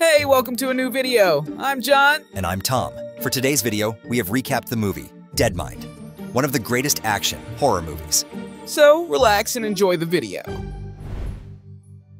Hey, welcome to a new video. I'm John. And I'm Tom. For today's video, we have recapped the movie, Deadmind, one of the greatest action horror movies. So, relax and enjoy the video.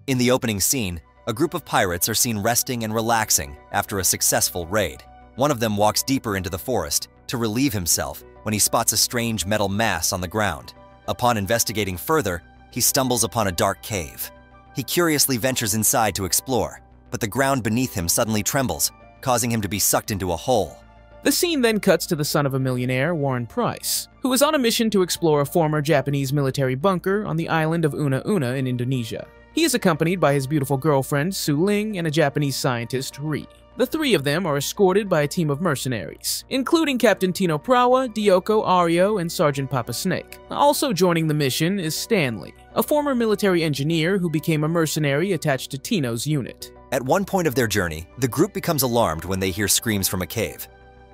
In the opening scene, a group of pirates are seen resting and relaxing after a successful raid. One of them walks deeper into the forest to relieve himself when he spots a strange metal mass on the ground. Upon investigating further, he stumbles upon a dark cave. He curiously ventures inside to explore, but the ground beneath him suddenly trembles, causing him to be sucked into a hole. The scene then cuts to the son of a millionaire, Warren Price, who is on a mission to explore a former Japanese military bunker on the island of Una Una in Indonesia. He is accompanied by his beautiful girlfriend, Su Ling, and a Japanese scientist, Ree. The three of them are escorted by a team of mercenaries, including Captain Tino Prawa, Dioko Ario, and Sergeant Papa Snake. Also joining the mission is Stanley, a former military engineer who became a mercenary attached to Tino's unit. At one point of their journey, the group becomes alarmed when they hear screams from a cave.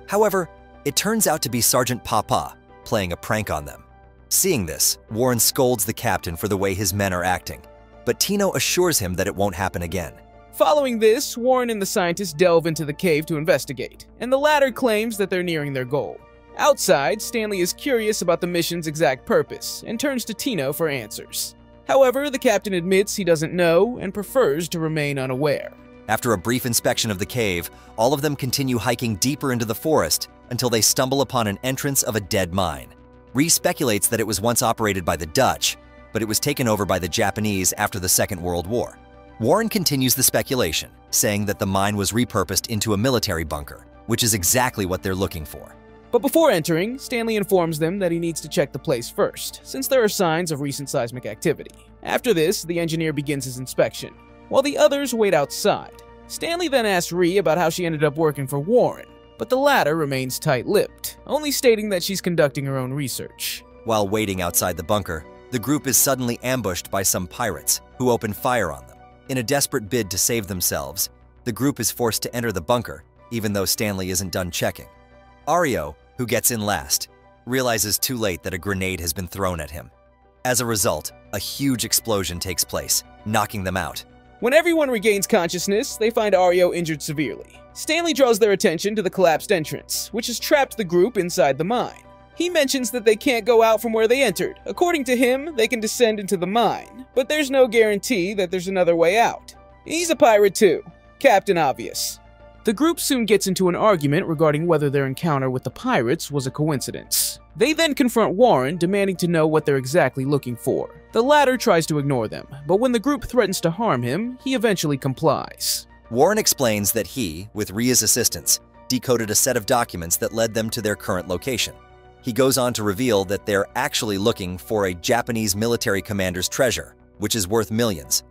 However, it turns out to be Sergeant Papa playing a prank on them. Seeing this, Warren scolds the captain for the way his men are acting, but Tino assures him that it won't happen again. Following this, Warren and the scientists delve into the cave to investigate, and the latter claims that they're nearing their goal. Outside, Stanley is curious about the mission's exact purpose and turns to Tino for answers. However, the captain admits he doesn't know and prefers to remain unaware. After a brief inspection of the cave, all of them continue hiking deeper into the forest until they stumble upon an entrance of a dead mine. Ree speculates that it was once operated by the Dutch, but it was taken over by the Japanese after the Second World War. Warren continues the speculation, saying that the mine was repurposed into a military bunker, which is exactly what they're looking for. But before entering, Stanley informs them that he needs to check the place first, since there are signs of recent seismic activity. After this, the engineer begins his inspection, while the others wait outside. Stanley then asks Ree about how she ended up working for Warren, but the latter remains tight-lipped, only stating that she's conducting her own research. While waiting outside the bunker, the group is suddenly ambushed by some pirates, who open fire on them. In a desperate bid to save themselves, the group is forced to enter the bunker, even though Stanley isn't done checking. Ario, who gets in last, realizes too late that a grenade has been thrown at him. As a result, a huge explosion takes place, knocking them out. When everyone regains consciousness, they find Ario injured severely. Stanley draws their attention to the collapsed entrance, which has trapped the group inside the mine. He mentions that they can't go out from where they entered. According to him, they can descend into the mine, but there's no guarantee that there's another way out. He's a pirate too. Captain Obvious. The group soon gets into an argument regarding whether their encounter with the pirates was a coincidence. They then confront Warren, demanding to know what they're exactly looking for. The latter tries to ignore them, but when the group threatens to harm him, he eventually complies. Warren explains that he, with Ria's assistance, decoded a set of documents that led them to their current location. He goes on to reveal that they're actually looking for a Japanese military commander's treasure, which is worth millions.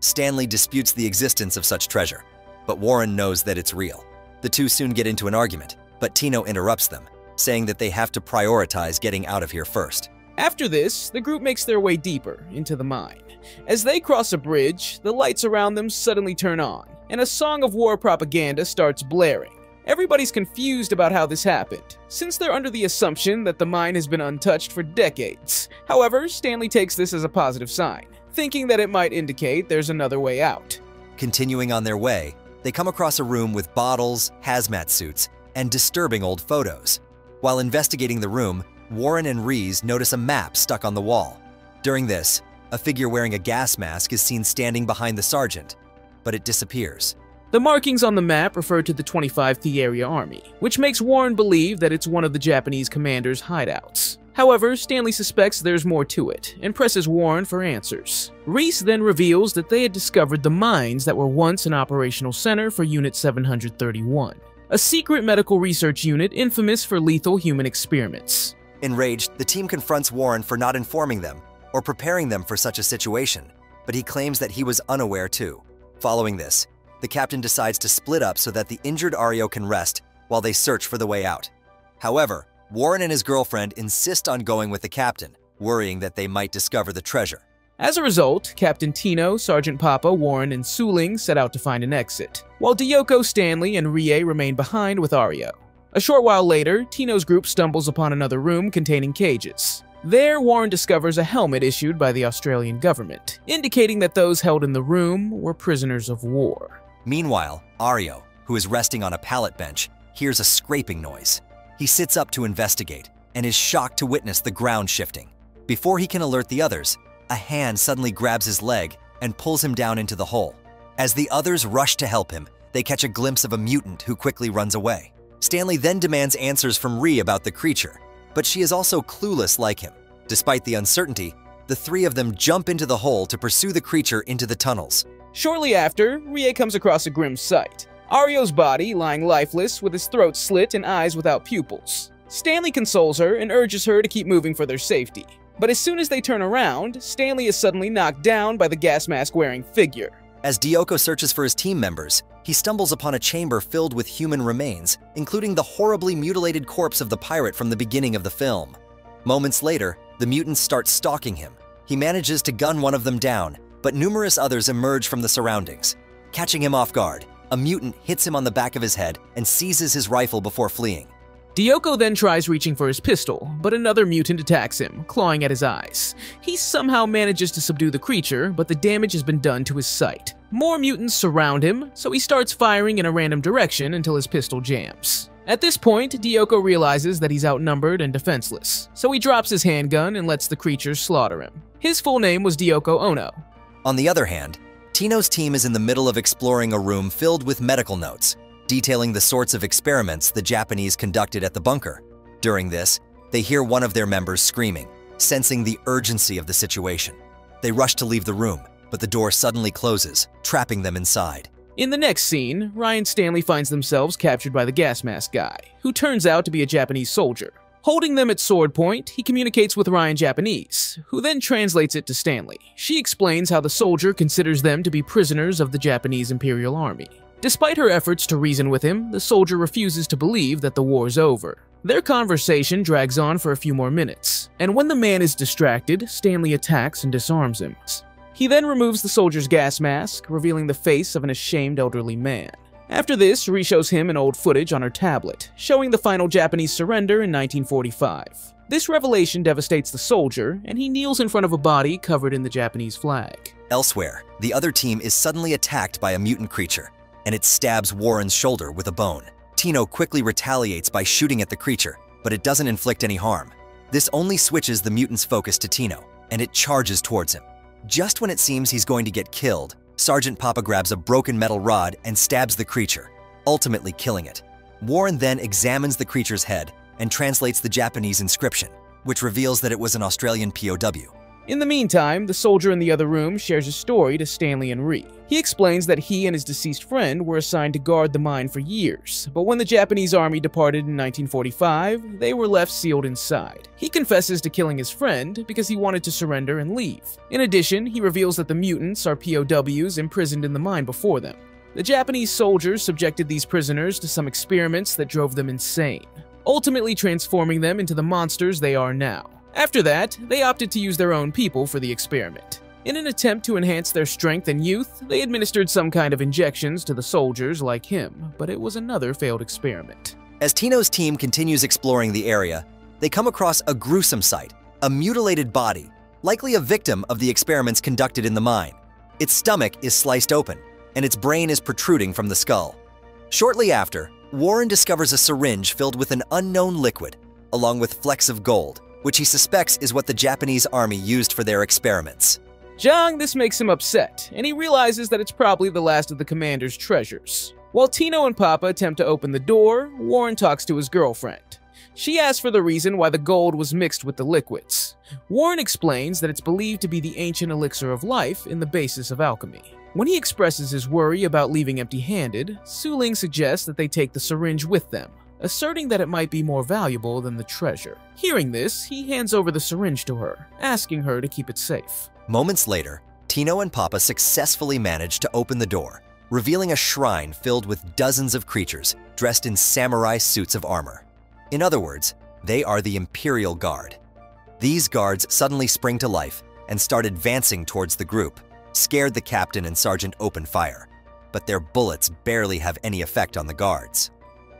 Stanley disputes the existence of such treasure, but Warren knows that it's real. The two soon get into an argument, but Tino interrupts them, saying that they have to prioritize getting out of here first. After this, the group makes their way deeper into the mine. As they cross a bridge, the lights around them suddenly turn on, and a song of war propaganda starts blaring. Everybody's confused about how this happened, since they're under the assumption that the mine has been untouched for decades. However, Stanley takes this as a positive sign, thinking that it might indicate there's another way out. Continuing on their way, they come across a room with bottles, hazmat suits, and disturbing old photos. While investigating the room, Warren and Rees notice a map stuck on the wall. During this, a figure wearing a gas mask is seen standing behind the sergeant, but it disappears. The markings on the map refer to the 25th Area Army, which makes Warren believe that it's one of the Japanese commander's hideouts. However, Stanley suspects there's more to it and presses Warren for answers. Reese then reveals that they had discovered the mines that were once an operational center for Unit 731, a secret medical research unit infamous for lethal human experiments. Enraged, the team confronts Warren for not informing them or preparing them for such a situation, but he claims that he was unaware too. Following this, the captain decides to split up so that the injured Ario can rest while they search for the way out. However, Warren and his girlfriend insist on going with the captain, worrying that they might discover the treasure. As a result, Captain Tino, Sergeant Papa, Warren, and Su Ling set out to find an exit, while Dioko, Stanley, and Ree remain behind with Ario. A short while later, Tino's group stumbles upon another room containing cages. There, Warren discovers a helmet issued by the Australian government, indicating that those held in the room were prisoners of war. Meanwhile, Ario, who is resting on a pallet bench, hears a scraping noise. He sits up to investigate and is shocked to witness the ground shifting. Before he can alert the others, a hand suddenly grabs his leg and pulls him down into the hole. As the others rush to help him, they catch a glimpse of a mutant who quickly runs away. Stanley then demands answers from Ree about the creature, but she is also clueless like him. Despite the uncertainty, the three of them jump into the hole to pursue the creature into the tunnels. Shortly after, Ree comes across a grim sight. Ario's body lying lifeless with his throat slit and eyes without pupils. Stanley consoles her and urges her to keep moving for their safety. But as soon as they turn around, Stanley is suddenly knocked down by the gas mask wearing figure. As Dioko searches for his team members, he stumbles upon a chamber filled with human remains, including the horribly mutilated corpse of the pirate from the beginning of the film. Moments later, the mutants start stalking him. He manages to gun one of them down, but numerous others emerge from the surroundings. Catching him off guard, a mutant hits him on the back of his head and seizes his rifle before fleeing. Dioko then tries reaching for his pistol, but another mutant attacks him, clawing at his eyes. He somehow manages to subdue the creature, but the damage has been done to his sight. More mutants surround him, so he starts firing in a random direction until his pistol jams. At this point, Dioko realizes that he's outnumbered and defenseless, so he drops his handgun and lets the creature slaughter him. His full name was Dioko Ono. On the other hand, Tino's team is in the middle of exploring a room filled with medical notes, detailing the sorts of experiments the Japanese conducted at the bunker. During this, they hear one of their members screaming, sensing the urgency of the situation. They rush to leave the room, but the door suddenly closes, trapping them inside. In the next scene, Ryan Stanley finds themselves captured by the gas mask guy, who turns out to be a Japanese soldier. Holding them at sword point, he communicates with Ryan Japanese, who then translates it to Stanley. She explains how the soldier considers them to be prisoners of the Japanese Imperial Army. Despite her efforts to reason with him, the soldier refuses to believe that the war's over. Their conversation drags on for a few more minutes, and when the man is distracted, Stanley attacks and disarms him. He then removes the soldier's gas mask, revealing the face of an ashamed elderly man. After this, Ree shows him an old footage on her tablet, showing the final Japanese surrender in 1945. This revelation devastates the soldier, and he kneels in front of a body covered in the Japanese flag. Elsewhere, the other team is suddenly attacked by a mutant creature, and it stabs Warren's shoulder with a bone. Tino quickly retaliates by shooting at the creature, but it doesn't inflict any harm. This only switches the mutant's focus to Tino, and it charges towards him. Just when it seems he's going to get killed, Sergeant Papa grabs a broken metal rod and stabs the creature, ultimately killing it. Warren then examines the creature's head and translates the Japanese inscription, which reveals that it was an Australian POW. In the meantime, the soldier in the other room shares a story to Stanley and Ree. He explains that he and his deceased friend were assigned to guard the mine for years, but when the Japanese army departed in 1945, they were left sealed inside. He confesses to killing his friend because he wanted to surrender and leave. In addition, he reveals that the mutants are POWs imprisoned in the mine before them. The Japanese soldiers subjected these prisoners to some experiments that drove them insane, ultimately transforming them into the monsters they are now. After that, they opted to use their own people for the experiment. In an attempt to enhance their strength and youth, they administered some kind of injections to the soldiers like him, but it was another failed experiment. As Tino's team continues exploring the area, they come across a gruesome sight a mutilated body, likely a victim of the experiments conducted in the mine. Its stomach is sliced open, and its brain is protruding from the skull. Shortly after, Warren discovers a syringe filled with an unknown liquid, along with flecks of gold which he suspects is what the Japanese army used for their experiments. Zhang, this makes him upset, and he realizes that it's probably the last of the commander's treasures. While Tino and Papa attempt to open the door, Warren talks to his girlfriend. She asks for the reason why the gold was mixed with the liquids. Warren explains that it's believed to be the ancient elixir of life in the basis of alchemy. When he expresses his worry about leaving empty handed, Su Ling suggests that they take the syringe with them, asserting that it might be more valuable than the treasure. Hearing this, he hands over the syringe to her, asking her to keep it safe. Moments later, Tino and Papa successfully manage to open the door, revealing a shrine filled with dozens of creatures dressed in samurai suits of armor. In other words, they are the Imperial Guard. These guards suddenly spring to life and start advancing towards the group, scared the captain and sergeant open fire, but their bullets barely have any effect on the guards.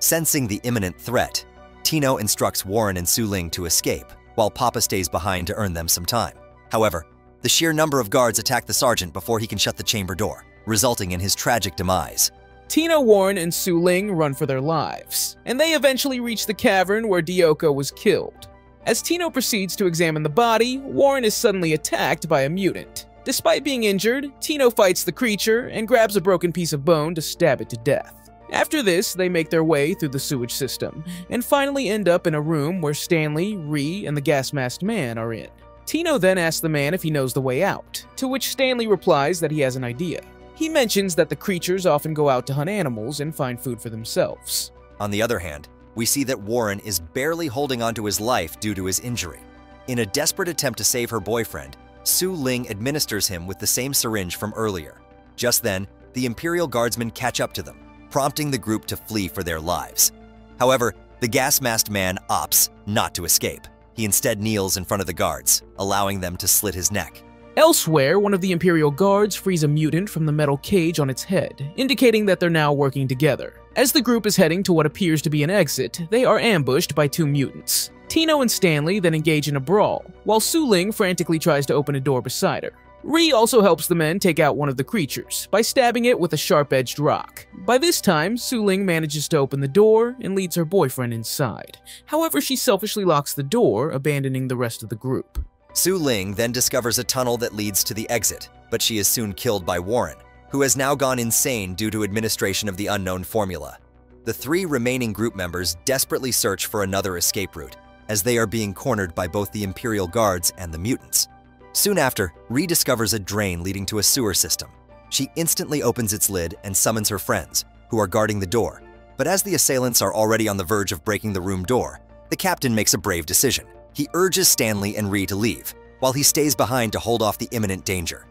Sensing the imminent threat, Tino instructs Warren and Su Ling to escape, while Papa stays behind to earn them some time. However, the sheer number of guards attack the sergeant before he can shut the chamber door, resulting in his tragic demise. Tino, Warren, and Su Ling run for their lives, and they eventually reach the cavern where Dioko was killed. As Tino proceeds to examine the body, Warren is suddenly attacked by a mutant. Despite being injured, Tino fights the creature and grabs a broken piece of bone to stab it to death. After this, they make their way through the sewage system, and finally end up in a room where Stanley, Ree, and the gas masked man are in. Tino then asks the man if he knows the way out, to which Stanley replies that he has an idea. He mentions that the creatures often go out to hunt animals and find food for themselves. On the other hand, we see that Warren is barely holding onto his life due to his injury. In a desperate attempt to save her boyfriend, Su Ling administers him with the same syringe from earlier. Just then, the Imperial Guardsmen catch up to them, prompting the group to flee for their lives. However, the gas masked man opts not to escape. He instead kneels in front of the guards, allowing them to slit his neck. Elsewhere, one of the Imperial guards frees a mutant from the metal cage on its head, indicating that they're now working together. As the group is heading to what appears to be an exit, they are ambushed by two mutants. Tino and Stanley then engage in a brawl, while Su Ling frantically tries to open a door beside her. Ree also helps the men take out one of the creatures by stabbing it with a sharp-edged rock. By this time, Su Ling manages to open the door and leads her boyfriend inside. However, she selfishly locks the door, abandoning the rest of the group. Su Ling then discovers a tunnel that leads to the exit, but she is soon killed by Warren, who has now gone insane due to administration of the unknown formula. The three remaining group members desperately search for another escape route, as they are being cornered by both the Imperial Guards and the mutants. Soon after, Ree discovers a drain leading to a sewer system. She instantly opens its lid and summons her friends, who are guarding the door. But as the assailants are already on the verge of breaking the room door, the captain makes a brave decision. He urges Stanley and Ree to leave, while he stays behind to hold off the imminent danger.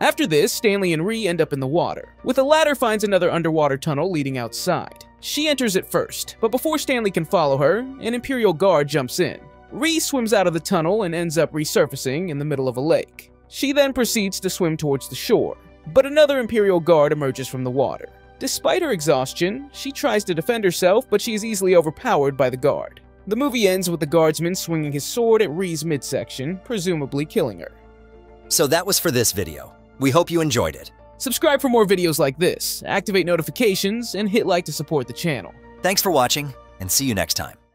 After this, Stanley and Ree end up in the water, with the latter finds another underwater tunnel leading outside. She enters it first, but before Stanley can follow her, an Imperial guard jumps in. Ree swims out of the tunnel and ends up resurfacing in the middle of a lake. She then proceeds to swim towards the shore, but another Imperial guard emerges from the water. Despite her exhaustion, she tries to defend herself, but she is easily overpowered by the guard. The movie ends with the guardsman swinging his sword at Ree's midsection, presumably killing her. So that was for this video. We hope you enjoyed it. Subscribe for more videos like this, activate notifications, and hit like to support the channel. Thanks for watching, and see you next time.